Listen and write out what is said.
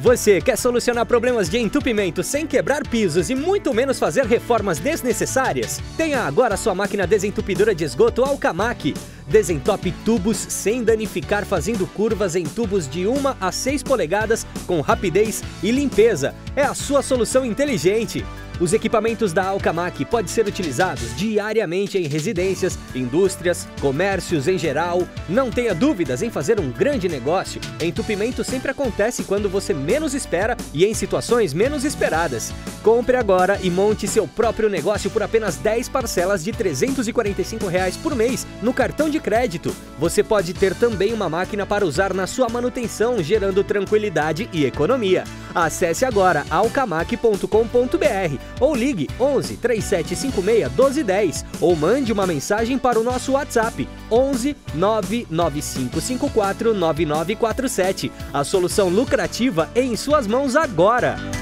Você quer solucionar problemas de entupimento sem quebrar pisos e muito menos fazer reformas desnecessárias? Tenha agora sua máquina desentupidora de esgoto Alcamac. Desentope tubos sem danificar fazendo curvas em tubos de 1 a 6 polegadas com rapidez e limpeza. É a sua solução inteligente. Os equipamentos da Alcamac podem ser utilizados diariamente em residências, indústrias, comércios em geral. Não tenha dúvidas em fazer um grande negócio. Entupimento sempre acontece quando você menos espera e em situações menos esperadas. Compre agora e monte seu próprio negócio por apenas 10 parcelas de 345 reais por mês no cartão de crédito. Você pode ter também uma máquina para usar na sua manutenção, gerando tranquilidade e economia. Acesse agora alcamac.com.br ou ligue 11 3756 1210 ou mande uma mensagem para o nosso WhatsApp 11 99554 9947. A solução lucrativa em suas mãos agora.